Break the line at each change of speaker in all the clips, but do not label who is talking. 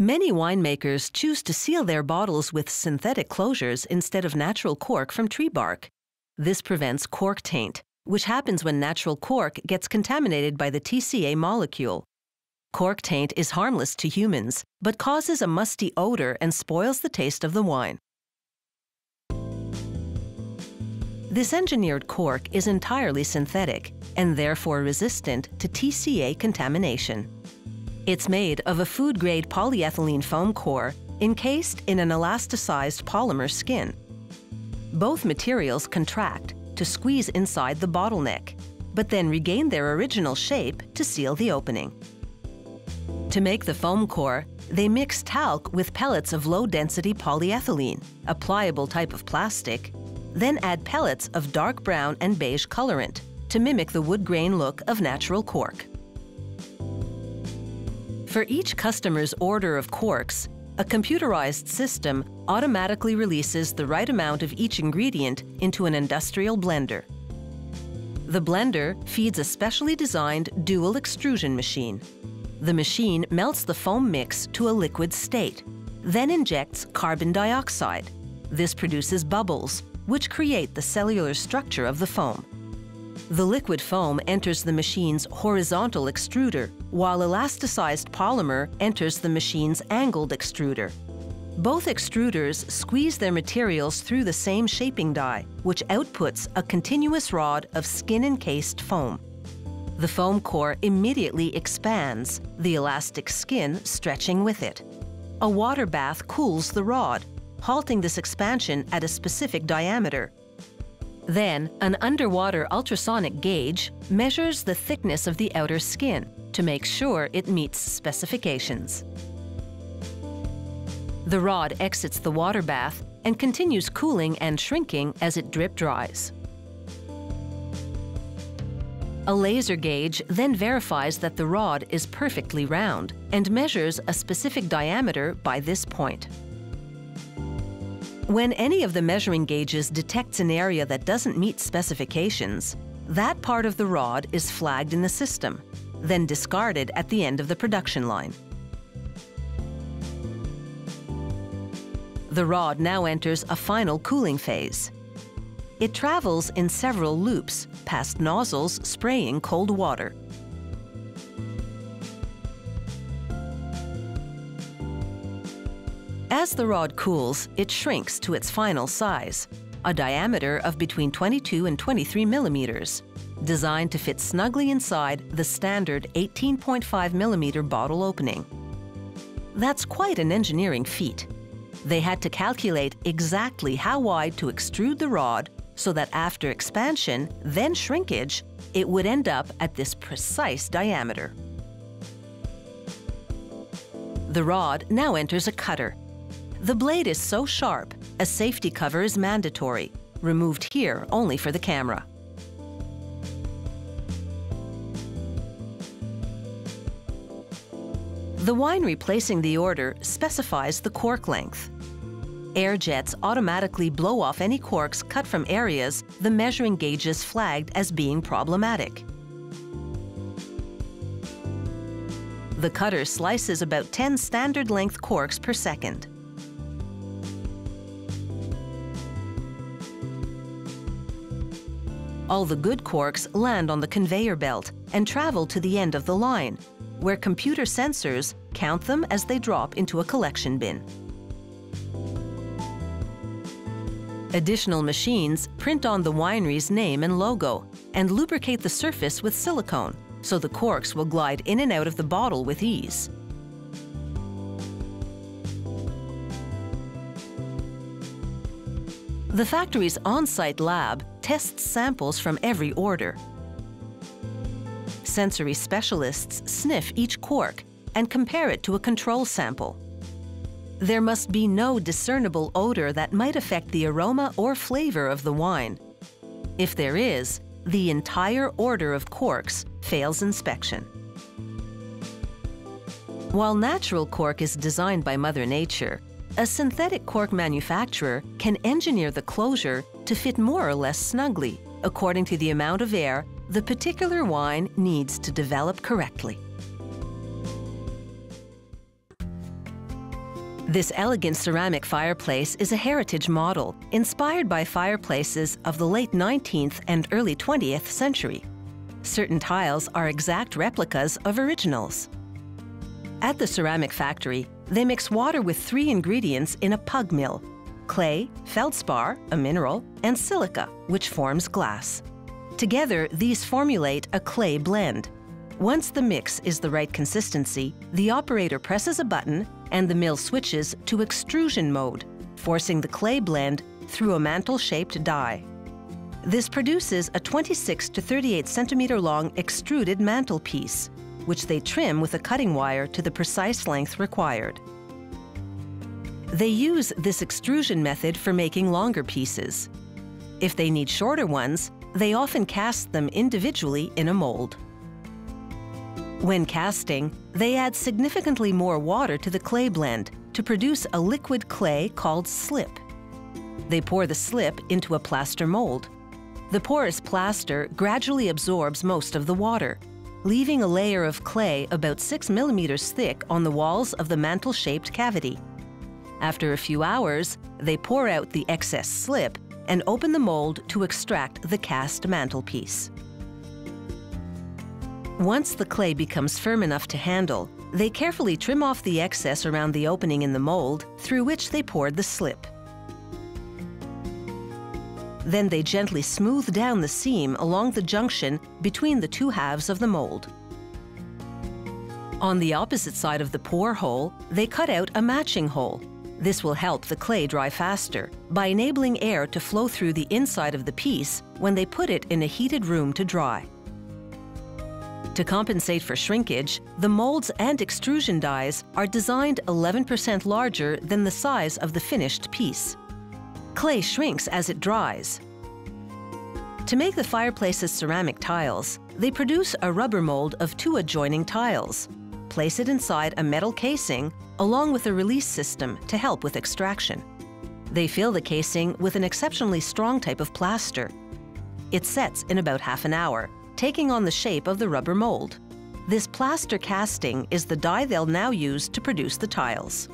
Many winemakers choose to seal their bottles with synthetic closures instead of natural cork from tree bark. This prevents cork taint, which happens when natural cork gets contaminated by the TCA molecule. Cork taint is harmless to humans, but causes a musty odor and spoils the taste of the wine. This engineered cork is entirely synthetic and therefore resistant to TCA contamination. It's made of a food-grade polyethylene foam core encased in an elasticized polymer skin. Both materials contract to squeeze inside the bottleneck, but then regain their original shape to seal the opening. To make the foam core, they mix talc with pellets of low-density polyethylene, a pliable type of plastic, then add pellets of dark brown and beige colorant to mimic the wood grain look of natural cork. For each customer's order of corks, a computerized system automatically releases the right amount of each ingredient into an industrial blender. The blender feeds a specially designed dual extrusion machine. The machine melts the foam mix to a liquid state, then injects carbon dioxide. This produces bubbles, which create the cellular structure of the foam. The liquid foam enters the machine's horizontal extruder, while elasticized polymer enters the machine's angled extruder. Both extruders squeeze their materials through the same shaping die, which outputs a continuous rod of skin-encased foam. The foam core immediately expands, the elastic skin stretching with it. A water bath cools the rod, halting this expansion at a specific diameter, then, an underwater ultrasonic gauge measures the thickness of the outer skin to make sure it meets specifications. The rod exits the water bath and continues cooling and shrinking as it drip dries. A laser gauge then verifies that the rod is perfectly round and measures a specific diameter by this point. When any of the measuring gauges detects an area that doesn't meet specifications, that part of the rod is flagged in the system, then discarded at the end of the production line. The rod now enters a final cooling phase. It travels in several loops past nozzles spraying cold water. As the rod cools, it shrinks to its final size, a diameter of between 22 and 23 millimeters, designed to fit snugly inside the standard 18.5 millimeter bottle opening. That's quite an engineering feat. They had to calculate exactly how wide to extrude the rod so that after expansion, then shrinkage, it would end up at this precise diameter. The rod now enters a cutter the blade is so sharp, a safety cover is mandatory, removed here only for the camera. The wine replacing the order specifies the cork length. Air jets automatically blow off any corks cut from areas the measuring gauges flagged as being problematic. The cutter slices about 10 standard length corks per second. All the good corks land on the conveyor belt and travel to the end of the line, where computer sensors count them as they drop into a collection bin. Additional machines print on the winery's name and logo and lubricate the surface with silicone so the corks will glide in and out of the bottle with ease. The factory's on-site lab tests samples from every order. Sensory specialists sniff each cork and compare it to a control sample. There must be no discernible odor that might affect the aroma or flavor of the wine. If there is, the entire order of corks fails inspection. While natural cork is designed by Mother Nature, a synthetic cork manufacturer can engineer the closure to fit more or less snugly, according to the amount of air the particular wine needs to develop correctly. This elegant ceramic fireplace is a heritage model inspired by fireplaces of the late 19th and early 20th century. Certain tiles are exact replicas of originals. At the ceramic factory, they mix water with three ingredients in a pug mill clay, feldspar, a mineral, and silica, which forms glass. Together, these formulate a clay blend. Once the mix is the right consistency, the operator presses a button and the mill switches to extrusion mode, forcing the clay blend through a mantle-shaped die. This produces a 26 to 38 centimeter long extruded mantelpiece, which they trim with a cutting wire to the precise length required. They use this extrusion method for making longer pieces. If they need shorter ones, they often cast them individually in a mold. When casting, they add significantly more water to the clay blend to produce a liquid clay called slip. They pour the slip into a plaster mold. The porous plaster gradually absorbs most of the water, leaving a layer of clay about 6 millimeters thick on the walls of the mantle-shaped cavity. After a few hours, they pour out the excess slip and open the mold to extract the cast mantelpiece. Once the clay becomes firm enough to handle, they carefully trim off the excess around the opening in the mold through which they poured the slip. Then they gently smooth down the seam along the junction between the two halves of the mold. On the opposite side of the pour hole, they cut out a matching hole this will help the clay dry faster by enabling air to flow through the inside of the piece when they put it in a heated room to dry. To compensate for shrinkage, the molds and extrusion dies are designed 11% larger than the size of the finished piece. Clay shrinks as it dries. To make the fireplace's ceramic tiles, they produce a rubber mold of two adjoining tiles, place it inside a metal casing along with a release system to help with extraction. They fill the casing with an exceptionally strong type of plaster. It sets in about half an hour, taking on the shape of the rubber mold. This plaster casting is the die they'll now use to produce the tiles.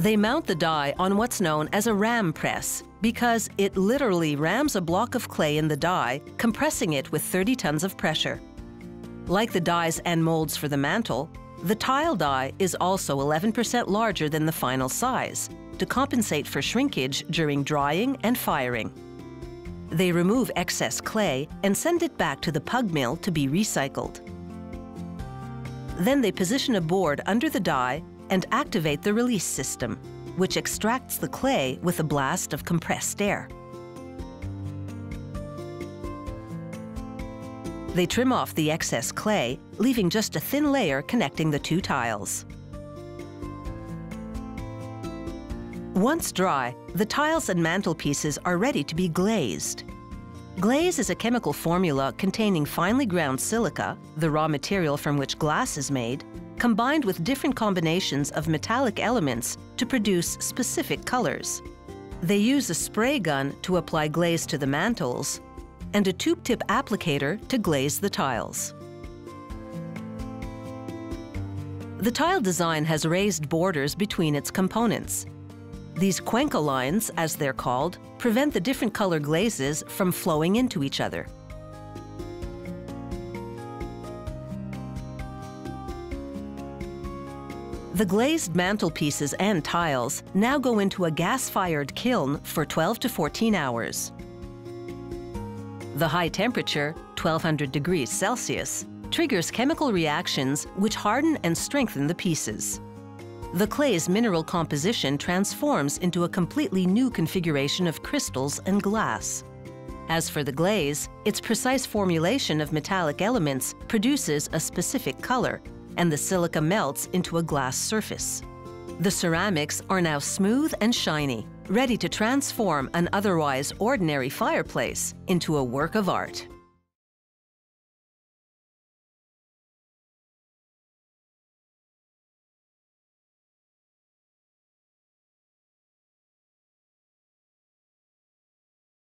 They mount the die on what's known as a ram press because it literally rams a block of clay in the die, compressing it with 30 tons of pressure. Like the dies and molds for the mantle, the tile die is also 11% larger than the final size to compensate for shrinkage during drying and firing. They remove excess clay and send it back to the pug mill to be recycled. Then they position a board under the die and activate the release system, which extracts the clay with a blast of compressed air. They trim off the excess clay, leaving just a thin layer connecting the two tiles. Once dry, the tiles and mantelpieces are ready to be glazed. Glaze is a chemical formula containing finely ground silica, the raw material from which glass is made, combined with different combinations of metallic elements to produce specific colors. They use a spray gun to apply glaze to the mantles, and a tube tip applicator to glaze the tiles. The tile design has raised borders between its components. These Cuenca lines, as they're called, prevent the different color glazes from flowing into each other. The glazed mantelpieces and tiles now go into a gas-fired kiln for 12 to 14 hours. The high temperature, 1200 degrees Celsius, triggers chemical reactions which harden and strengthen the pieces. The clay's mineral composition transforms into a completely new configuration of crystals and glass. As for the glaze, its precise formulation of metallic elements produces a specific color, and the silica melts into a glass surface. The ceramics are now smooth and shiny, ready to transform an otherwise ordinary fireplace into a work of art.